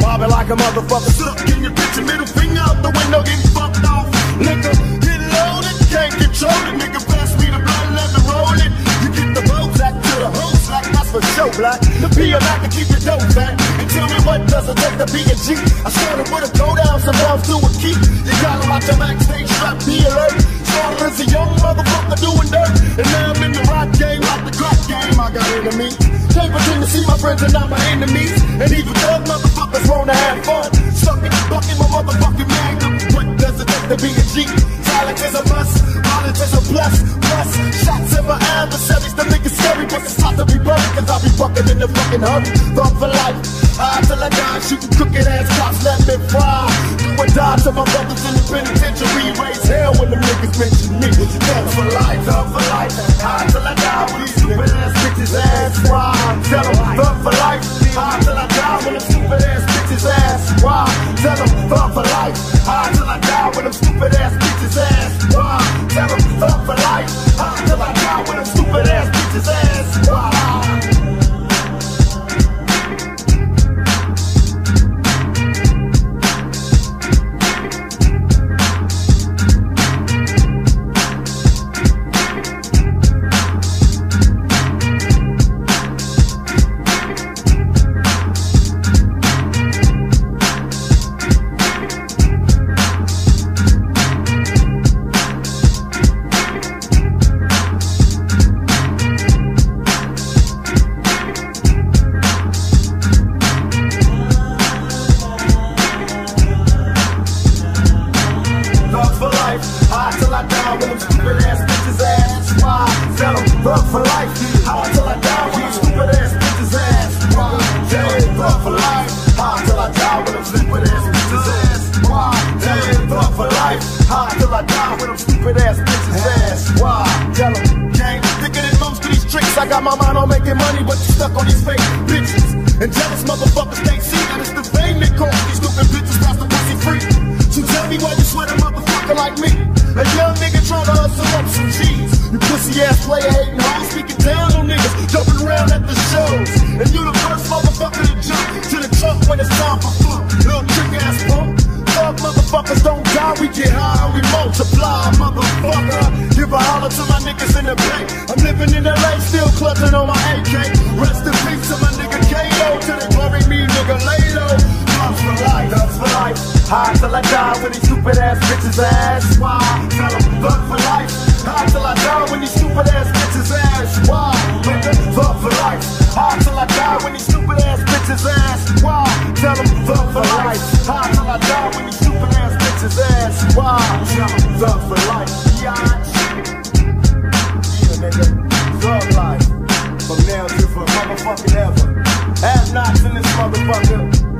Bobbing like a motherfucker. Suck in your bitch, middle finger out the window, getting fucked off. Nigga, get loaded, can't control it. Nigga, pass me the blood, let me roll it. You get the boat back to the host, like that's for show, black. The P to keep your dope back. And tell me what does it take to be a G? I started with a go down, some bounce to a key. You gotta watch your backstage strap, be alert. Started as a young motherfucker doing dirt. And now I'm in the rock game, like the crack game. I got enemies. Can't pretend to see my friends and not my enemies. And even thug motherfuckers wanna have fun. Stuck in bucket my motherfucking magnum. What does it take to be a G? Silence is a must, violence is a plus. Plus, shots in my adversaries, the niggas scary, but it's not to be buried, cause I be bucking in the fucking hurry. Thought for life, high till I die, shooting crooked ass cops, let me fry. Do or die to my brothers in the penitentiary, them niggas done for life, done for life, high till I die, with these stupid ass bitches. Ass why? Tell them, thug for life, high I with them stupid ass bitches ass. Why? Tell them, thug for life, high till I die with them stupid ass bitches ass. Why? Tell them, thug for life, high till I die with them stupid ass bitches ass. Why? Tell them, thug for life, high till I die with them stupid ass bitches ass. Why? Tell them, gang, thicker than most of these tricks. I got my mind on making money, but you stuck on these fake bitches. And jealous motherfuckers can't see that it's ass player hating hoes, speaking down on niggas, jumping around at the shows. And you the first motherfucker to jump to the trunk when it's time for flunk. Little trick ass punk. Thug motherfuckers don't die, we get high, we multiply, motherfucker. Give a holler to my niggas in the bay. I'm living in LA, still clutching on my AK. Rest in peace to my nigga KO, to the glory me, nigga lay low. Thugs for life, for life. High till I die when these stupid ass bitches ass. Why? Tell them, thug ass bitches ass. Why? Tell them, thug for life. High till I die when these stupid ass bitches ass. Why? Tell them, thug for life. Yeah, nigga. Thug life. From now to for motherfucking ever. Have nots in this motherfucker.